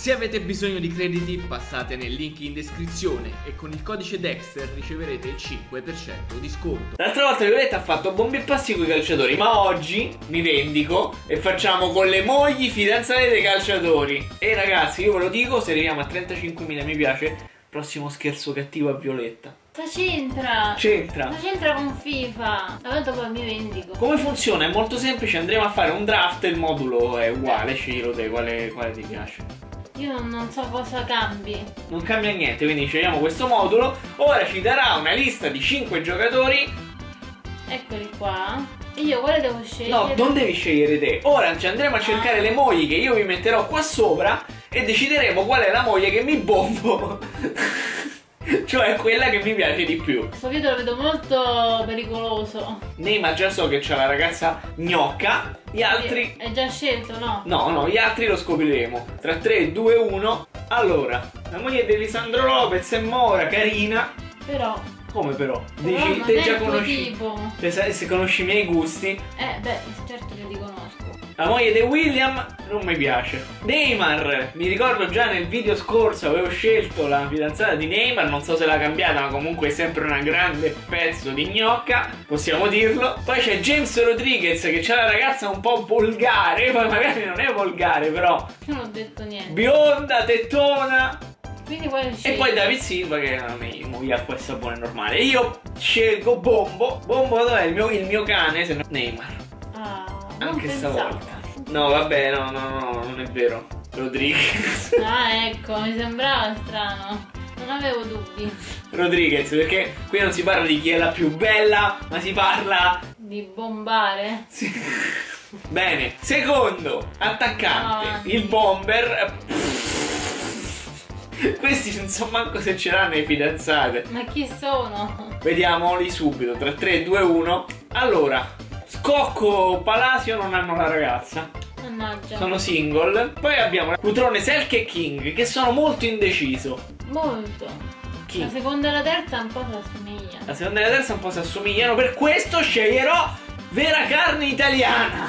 Se avete bisogno di crediti passate nel link in descrizione e con il codice Dexter riceverete il 5% di sconto. L'altra volta Violetta ha fatto bombe e passi con i calciatori, ma oggi mi vendico e facciamo con le mogli fidanzate dei calciatori. E ragazzi, io ve lo dico, se arriviamo a 35.000 mi piace, prossimo scherzo cattivo a Violetta. Cosa c'entra? C'entra. Cosa c'entra con FIFA? Tanto poi mi vendico. Come funziona? È molto semplice, andremo a fare un draft, il modulo è uguale, sceglielo te, quale, quale ti piace. Io non, so cosa cambi. Non cambia niente, quindi scegliamo questo modulo. Ora ci darà una lista di 5 giocatori. Eccoli qua. E io quale devo scegliere? No, non devi scegliere te. Ora ci andremo a cercare Ah. le mogli che io vi metterò qua sopra e decideremo qual è la moglie che mi bombo. cioè quella che mi piace di più. Questo video lo vedo molto pericoloso. Neymar già so che c'ha la ragazza gnocca. Gli altri. È già scelto, no? No, no, gli altri lo scopriremo. Tra 3, 2, 1. Allora, la moglie di Lisandro Lopez è Mora, carina. Però. Come però? però Dici, non te già conosci. tipo. Se, sai- se conosci i miei gusti. Eh, beh, certo che conosco. La moglie di William non mi piace. Neymar, mi ricordo già nel video scorso avevo scelto la fidanzata di Neymar, non so se l'ha cambiata, ma comunque è sempre una grande pezzo di gnocca, possiamo dirlo. Poi c'è James Rodriguez che c'ha la ragazza un po' volgare, poi magari non è volgare, però Io non ho detto niente. bionda, tettona. E poi David Silva che non è moglie acqua e sapone normale. Io scelgo Bombo. Bombo dov'è il mio, il mio cane? Se no... Neymar. Anche pensavo. stavolta. No, vabbè, no, no, no, non è vero. Rodriguez. Ah, ecco, mi sembrava strano. Non avevo dubbi Rodriguez, perché qui non si parla di chi è la più bella, ma si parla. di bombare. Sì. Bene, secondo attaccante, Ah. il bomber. Questi non so manco se ce l'hanno le fidanzate. Ma chi sono? Vediamoli subito, tra 3, 2, 1. Allora, Scocco, Palasio non hanno la ragazza, Mannaggia. sono single. Poi abbiamo Cutrone, Selk e King, che sono molto indeciso. Molto. La King. seconda e la terza un po' si assomiglia. La seconda e la terza un po' si assomigliano, per questo sceglierò vera carne italiana.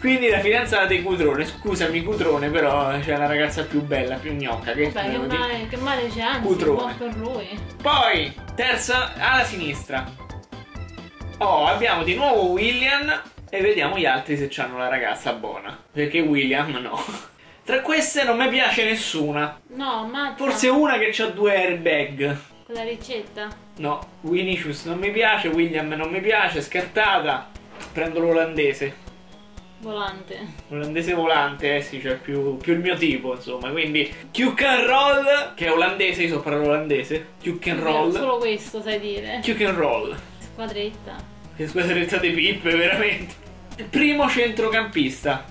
Quindi la fidanzata di Cutrone, scusami Cutrone, però c'è la ragazza più bella, più gnocca. Che Vabbè, che male, che male c'è, anzi, Cutrone. buon per lui. Poi, terza alla sinistra. Oh, abbiamo di nuovo William e vediamo gli altri se hanno la ragazza buona. Perché William no. Tra queste non mi piace nessuna. No, ma Forse una che ha due airbag. quella ricetta. No, Vinicius non mi piace, William non mi piace, scartata. Prendo l'olandese. Volante. L'olandese volante, eh sì, cioè più, più il mio tipo, insomma. Quindi, Cuke and Roll, che è olandese, io so parlare olandese. Cuke and Roll. Solo questo sai dire. Cuke and Roll. Squadretta. Che squadretta di pippe, veramente. Primo centrocampista.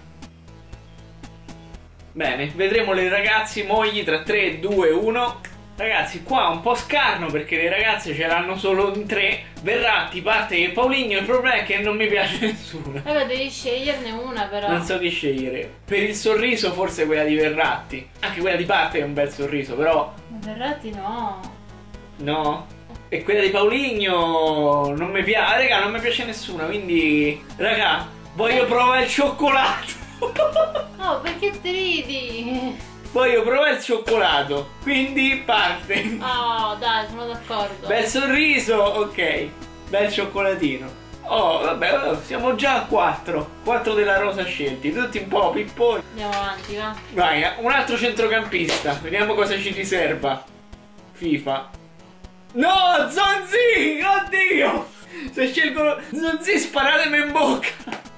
Bene, vedremo le ragazzi mogli tra 3, 2, 1. Ragazzi, qua un po' scarno perché le ragazze ce l'hanno solo in 3. Verratti, parte e Pauligno. Il problema è che non mi piace nessuna. Vabbè, devi sceglierne una però. Non so chi scegliere. Per il sorriso, forse quella di Verratti. Anche quella di parte è un bel sorriso, però. Ma Verratti no. No. E quella di Pauligno non mi piace. Ah, raga, non mi piace nessuna. Quindi, raga, voglio provare il cioccolato. Oh, perché ti ridi? voglio provare il cioccolato. Quindi parte. Oh, dai, sono d'accordo. Bel sorriso, ok. Bel cioccolatino. Oh, vabbè, oh, siamo già a 4. 4 della rosa scelti. Tutti un po' pipponi. Andiamo avanti, va. Vai, un altro centrocampista. Vediamo cosa ci riserva. FIFA. No, Zonzi! Oddio! Se scelgo Zonzi, sparatemi in bocca!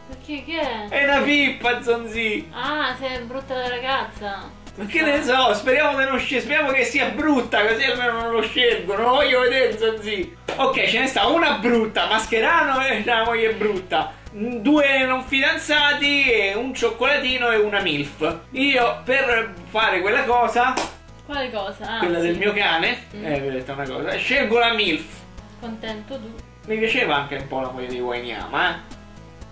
Perché che è? È una pippa, Zonzi! Ah, sei brutta la ragazza. Ma che ne so, speriamo, che non speriamo che sia brutta, così almeno non lo scelgo. Non lo voglio vedere, Zonzi! Ok, ce ne sta una brutta, Mascherano e la moglie brutta. Due non fidanzati, e un cioccolatino e una MILF. Io, per fare quella cosa, Quale cosa? Ah, quella sì. del mio cane, Mm. eh, vi ho detto una cosa, scelgo la MILF. Contento tu. Mi piaceva anche un po' la moglie di Wanyama,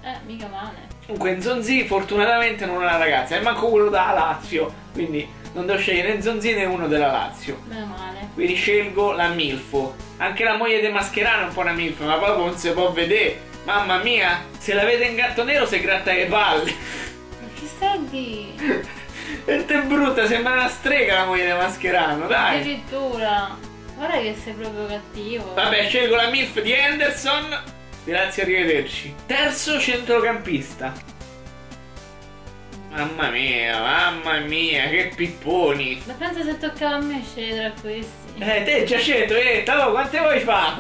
eh. Eh, mica male. Comunque Nzonzi fortunatamente non ha una ragazza, e manco quello da Lazio, quindi non devo scegliere né Nzonzi né uno della Lazio. Meno male. Quindi scelgo la Milfo. Anche la moglie di Mascherano è un po' una Milf, ma proprio non si può vedere. Mamma mia, se la vede in gatto nero si gratta le palle. Ma che stai di? E te brutta, sembra una strega la moglie di Mascherano, dai. Addirittura. Guarda che sei proprio cattivo. Vabbè, scelgo la MILF di Henderson. Grazie, arrivederci. Terzo centrocampista. Mamma mia, mamma mia, che pipponi. Ma pensa se toccava a me scegliere tra questi. Eh, te già scelto, eh, oh, quante vuoi fa?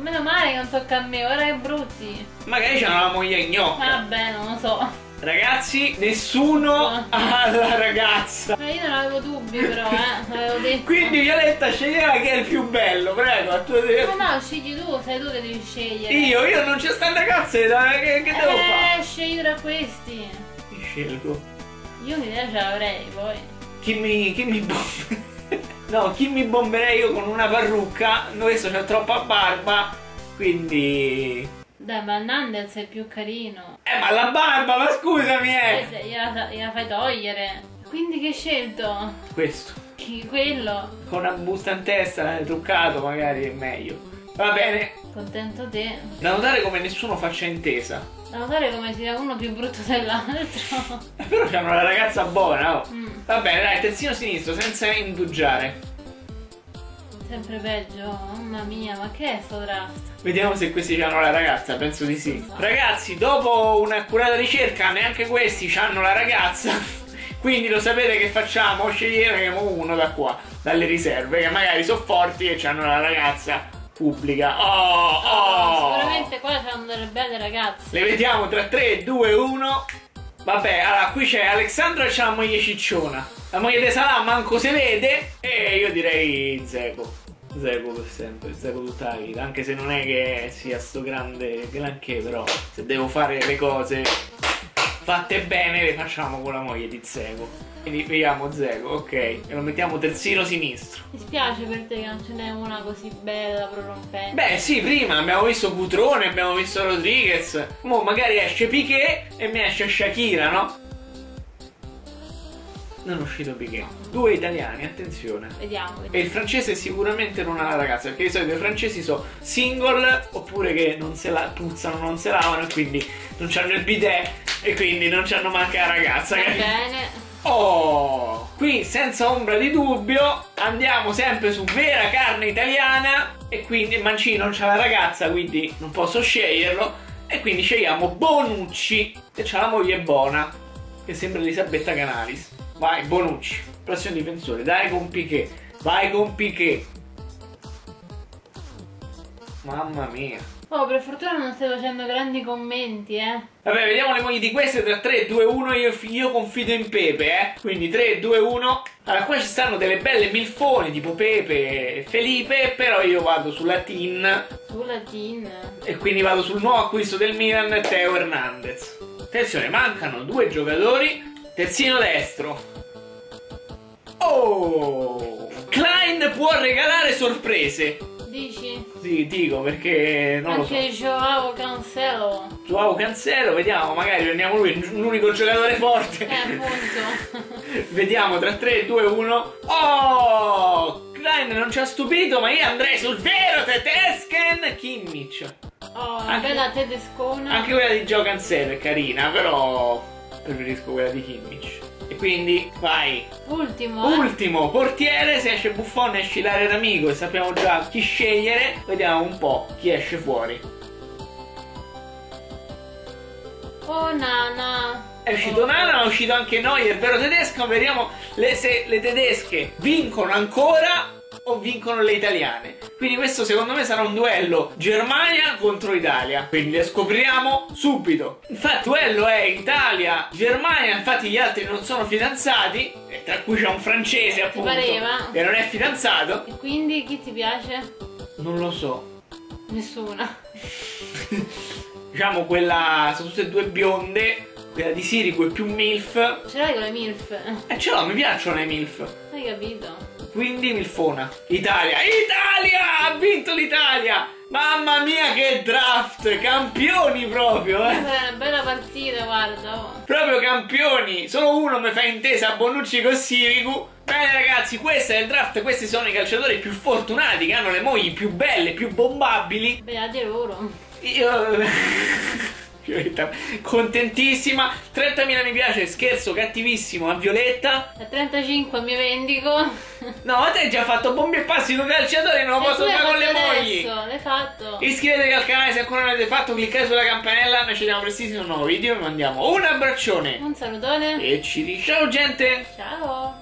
Meno male che non tocca a me, guarda che brutti. Magari c'hanno la moglie gnocca. Vabbè, non lo so. Ragazzi, nessuno Ah. ha la ragazza. Ma io non avevo dubbi però, eh. L'avevo detto. Quindi Violetta sceglieva che è il più bello, prego. Ma no, scegli tu, sei tu che devi scegliere. Io, io non c'è sta ragazza, che, che devo fare? Eh, scegli tra questi. Chi scelgo? Io un'idea ce l'avrei, poi. Chi mi, chi mi bomba? No, chi mi bomberei io con una parrucca? Questo c'ha troppa barba, quindi... Dai, ma Nandez è più carino. Eh, ma la barba, ma scusami, Eh, eh! gliela, gliela fai togliere. Quindi che hai scelto? Questo, Chi, quello. con una busta in testa, eh, truccato, magari è meglio. Va bene, Contento te. da notare come nessuno faccia intesa. Da notare come sia uno più brutto dell'altro. Però c'hanno una ragazza buona, oh. Mm, Va bene, dai, terzino sinistro, senza indugiare. Sempre peggio. Mamma mia, ma che è sto draft? Vediamo se questi hanno la ragazza, penso di sì. Ragazzi, dopo un'accurata ricerca, neanche questi hanno la ragazza. Quindi lo sapete che facciamo? Sceglieremo uno da qua, dalle riserve, che magari sono forti e hanno la ragazza pubblica. Oh, oh! Sicuramente qua c'hanno delle belle ragazze. Le vediamo tra 3, 2, 1. Vabbè, allora qui c'è Alessandro e c'è la moglie cicciona. La moglie di Salah manco si vede. E io direi Zego. Zego per sempre, Zego tutta la vita. Anche se non è che sia sto grande granché, però se devo fare le cose fatte bene le facciamo con la moglie di Zego. Quindi vediamo Zego, ok. E lo mettiamo terzino sinistro. Mi spiace per te che non ce n'è una così bella, prorompente. Beh, sì, prima abbiamo visto Cutrone, abbiamo visto Rodriguez. Mo' magari esce Piquet e mi esce Shakira, no? Non è uscito Piquet. Due italiani, attenzione. Vediamo, E vediamo. il francese sicuramente non ha la ragazza, perché di solito i francesi sono single oppure che non se la puzzano, non se lavano e quindi non hanno il bidet e quindi non hanno manca la ragazza. Va bene. Oh, qui senza ombra di dubbio andiamo sempre su vera carne italiana e quindi Mancini non c'ha la ragazza, quindi non posso sceglierlo e quindi scegliamo Bonucci che c'ha la moglie buona che sembra Elisabetta Canalis. Vai Bonucci, prossimo difensore, dai con Piquet, vai con Piquet. Mamma mia. Oh, per fortuna non stai facendo grandi commenti, eh. Vabbè, vediamo le mogli di queste tra 3, 2, 1. Io, io confido in Pepe, eh. Quindi 3, 2, 1. Allora, qua ci stanno delle belle milfone tipo Pepe e Felipe. Però io vado sulla Tin. Sulla Tin. E quindi vado sul nuovo acquisto del Milan, Teo Hernandez. Attenzione, mancano due giocatori. Terzino destro. Oh! Klein può regalare sorprese. Dici? Sì, dico perché non lo so. Anche Joao Cancelo. Joao Cancelo, vediamo, magari prendiamo lui, l'unico giocatore forte. Eh, appunto. Vediamo tra 3, 2, 1. Oh! Klein non ci ha stupito, ma io andrei sul vero Tetesken Kimmich. Oh, una Anche- bella tedescona. Anche quella di Joao Cancelo è carina, però preferisco quella di Kimmich. E quindi vai. Ultimo, eh. Ultimo portiere, se esce Buffon esce Ilaria d'Amico e sappiamo già chi scegliere. Vediamo un po' chi esce fuori. Oh, Nana. È uscito Oh. Nana, ma è uscito anche Neuer, vero tedesco. Vediamo le- se le tedesche vincono ancora o vincono le italiane. Quindi questo secondo me sarà un duello Germania contro Italia. Quindi le scopriamo subito. Infatti il duello è Italia-Germania, infatti gli altri non sono fidanzati, tra cui c'è un francese appunto pareva? che non è fidanzato. E quindi chi ti piace? Non lo so. Nessuna. Diciamo quella, sono tutte e due bionde. Quella di Sirico è più MILF. Ce l'hai con le MILF? Eh ce l'ho, mi piacciono le MILF. Hai capito? Quindi Milfona. Italia. Italia! Ha vinto l'Italia! Mamma mia che draft! Campioni proprio, eh! Una bella partita, guarda. oh. Proprio campioni! Solo uno mi fa intesa Bonucci con Sirigu. Bene ragazzi, questo è il draft, questi sono i calciatori più fortunati che hanno le mogli più belle, più bombabili. Beati loro. Io... Violetta contentissima. 30.000 mi piace, scherzo cattivissimo a Violetta. A 35 mi vendico. No, ma te hai già fatto bombi e passi tu calciatore, non lo posso fare con le mogli. L'hai fatto. Iscrivetevi al canale se ancora non l'avete fatto, cliccate sulla campanella, noi ci vediamo prestissimo in un nuovo video, vi mandiamo un abbraccione Un salutone. e ci dice ciao gente! Ciao.